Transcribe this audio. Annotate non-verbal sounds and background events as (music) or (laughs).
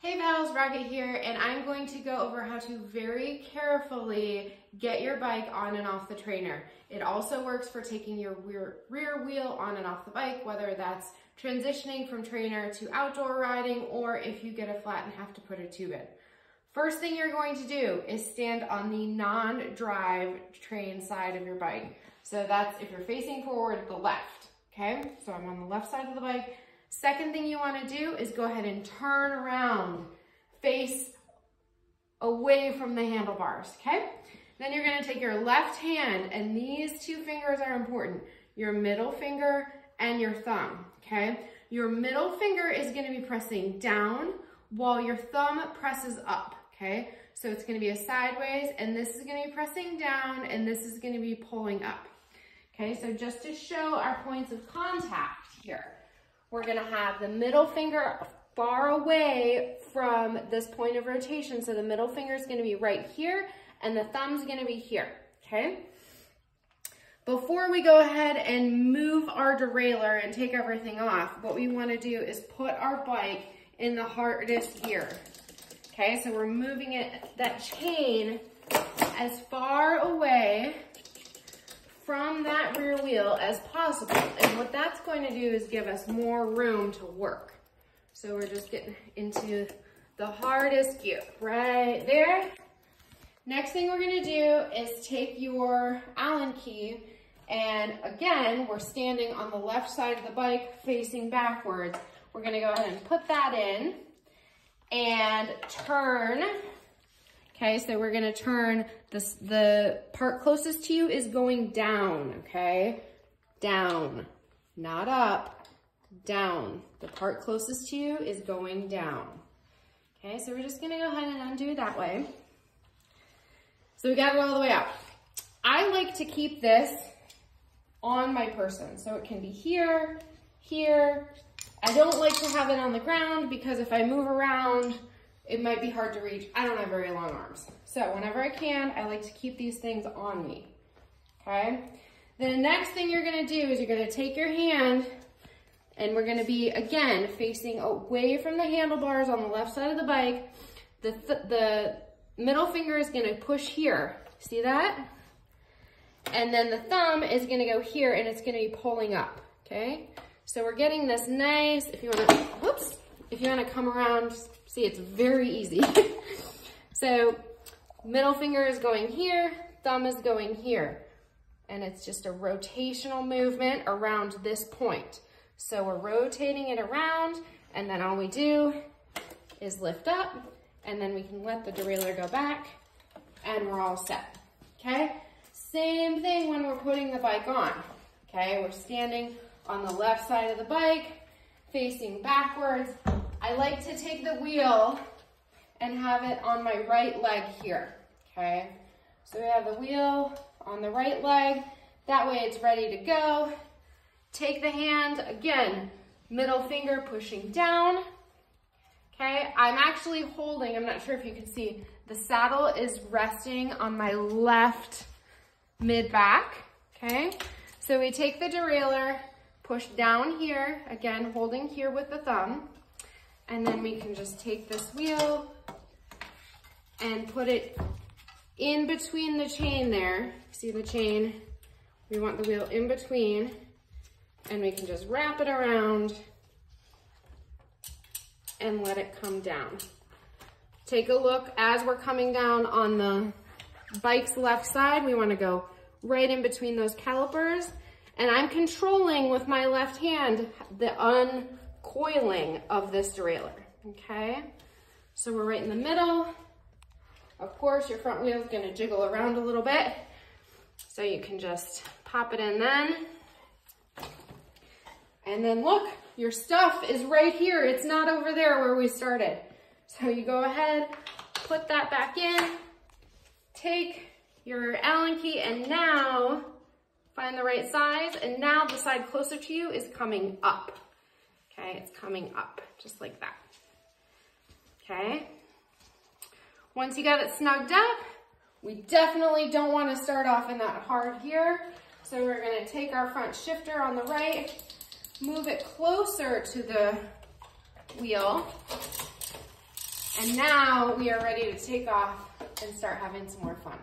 Hey Vals, Rocket here, and I'm going to go over how to very carefully get your bike on and off the trainer. It also works for taking your rear, rear wheel on and off the bike, whether that's transitioning from trainer to outdoor riding, or if you get a flat and have to put a tube in. First thing you're going to do is stand on the non-drive train side of your bike. So that's if you're facing forward, the left, okay? So I'm on the left side of the bike. Second thing you wanna do is go ahead and turn around, face away from the handlebars, okay? Then you're gonna take your left hand, and these two fingers are important, your middle finger and your thumb, okay? Your middle finger is gonna be pressing down while your thumb presses up, okay? So it's gonna be a sideways, and this is gonna be pressing down, and this is gonna be pulling up. Okay, so just to show our points of contact here. We're gonna have the middle finger far away from this point of rotation. So the middle finger is gonna be right here and the thumb's gonna be here, okay? Before we go ahead and move our derailleur and take everything off, what we wanna do is put our bike in the hardest gear. Okay, so we're moving it, that chain as far away from that rear wheel as possible. And what that's going to do is give us more room to work. So we're just getting into the hardest gear right there. Next thing we're gonna do is take your Allen key and again, we're standing on the left side of the bike facing backwards. We're gonna go ahead and put that in and turn Okay, so we're gonna turn this, the part closest to you is going down, okay? Down, not up, down. The part closest to you is going down. Okay, so we're just gonna go ahead and undo that way. So we got it all the way out. I like to keep this on my person. So it can be here, here. I don't like to have it on the ground because if I move around, it might be hard to reach. I don't have very long arms. So whenever I can, I like to keep these things on me, okay? The next thing you're gonna do is you're gonna take your hand and we're gonna be, again, facing away from the handlebars on the left side of the bike. The, th the middle finger is gonna push here. See that? And then the thumb is gonna go here and it's gonna be pulling up, okay? So we're getting this nice, if you wanna, whoops, if you wanna come around, see it's very easy. (laughs) so middle finger is going here, thumb is going here. And it's just a rotational movement around this point. So we're rotating it around and then all we do is lift up and then we can let the derailleur go back and we're all set, okay? Same thing when we're putting the bike on, okay? We're standing on the left side of the bike, facing backwards. I like to take the wheel and have it on my right leg here, okay? So we have the wheel on the right leg. That way it's ready to go. Take the hand, again, middle finger pushing down, okay? I'm actually holding, I'm not sure if you can see, the saddle is resting on my left mid back, okay? So we take the derailleur, push down here, again, holding here with the thumb, and then we can just take this wheel and put it in between the chain there. See the chain? We want the wheel in between, and we can just wrap it around and let it come down. Take a look as we're coming down on the bike's left side. We wanna go right in between those calipers. And I'm controlling with my left hand the uncoiling of this derailleur, okay? So we're right in the middle. Of course, your front wheel is gonna jiggle around a little bit. So you can just pop it in then. And then look, your stuff is right here. It's not over there where we started. So you go ahead, put that back in, take your Allen key, and now find the right size. And now the side closer to you is coming up. Okay, it's coming up, just like that. Okay. Once you got it snugged up, we definitely don't want to start off in that hard gear. So we're going to take our front shifter on the right, move it closer to the wheel, And now we are ready to take off and start having some more fun.